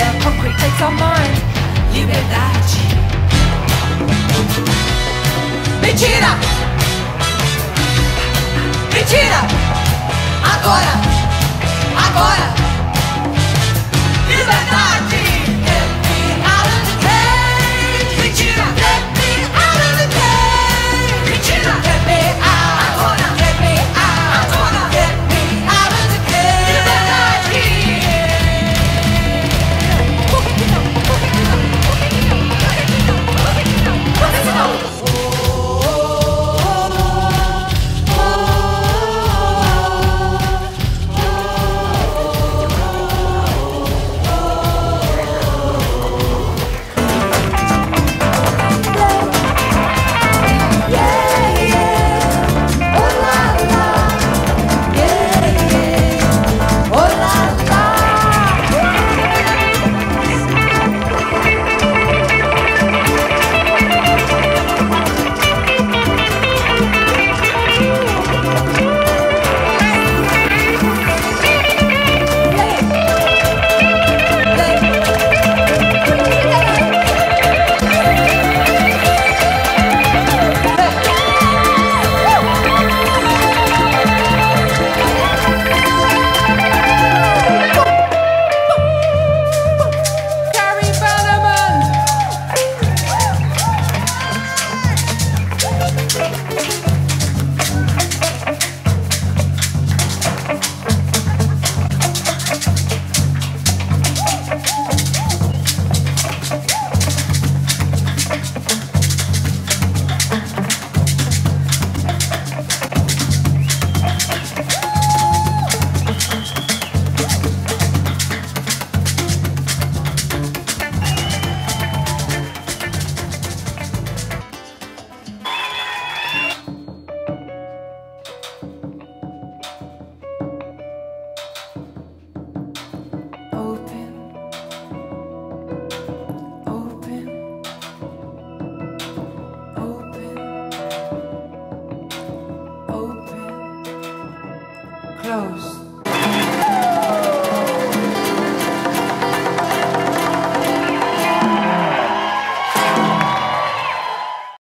É yeah, concrete takes é our mind. Liberdade. Mentira! Mentira! Agora! close.